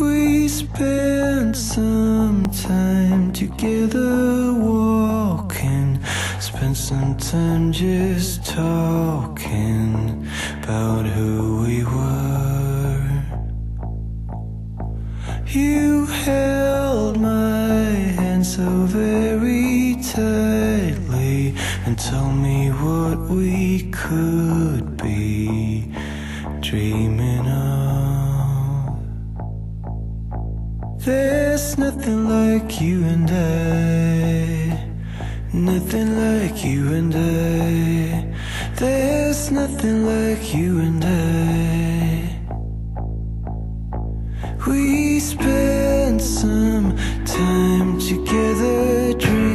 We spent some time together walking, spent some time just talking about who we were. You held my hand so very tightly and told me what we could be There's nothing like you and I, nothing like you and I. There's nothing like you and I. We spent some time together drinking,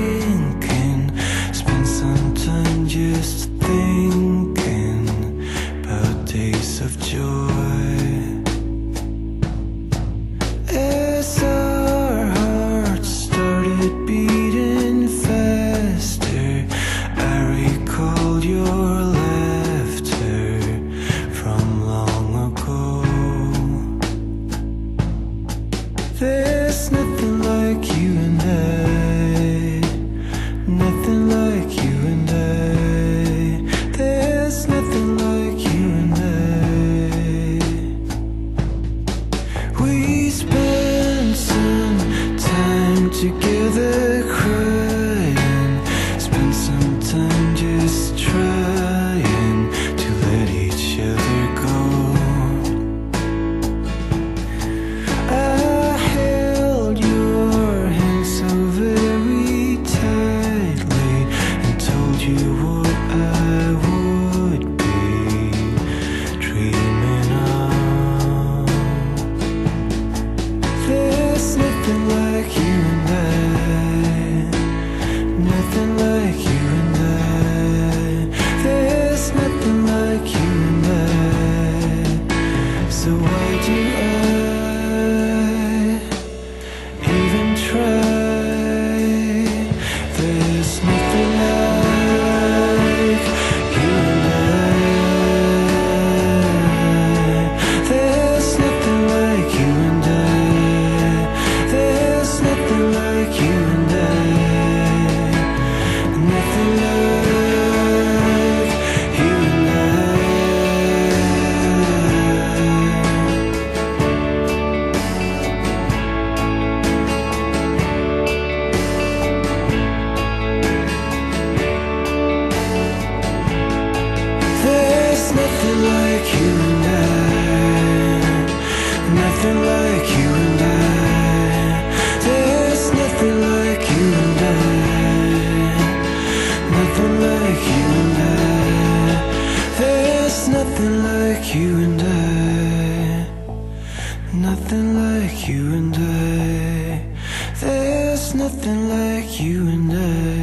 together crying, nothing like you and I. Nothing like you and I. There's nothing like you and I.